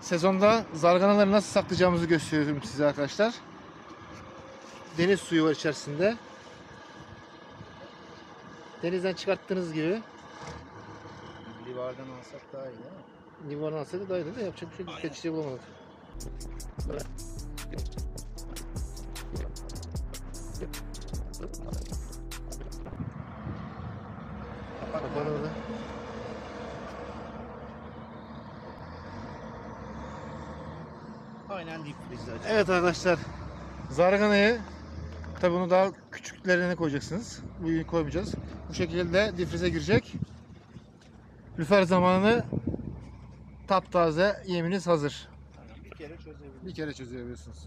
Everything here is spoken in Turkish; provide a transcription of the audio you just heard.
sezonda zarganaları nasıl saklayacağımızı gösteriyorum size arkadaşlar. Deniz suyu var içerisinde. Denizden çıkarttığınız gibi Livardan alsak daha iyi değil mi? livarın alsaydı daha iyiydi de yapacak bir şey yok. Bulamadık. Kapan Aynen dip frizde. Evet arkadaşlar. Zarganayı tabi bunu daha küçüklerine koyacaksınız. Büyüğünü koymayacağız. Bu şekilde difrize girecek. Lüfer zamanı taptaze yeminiz hazır. Bir kere çözebiliriz. Bir kere çözebiliyorsunuz.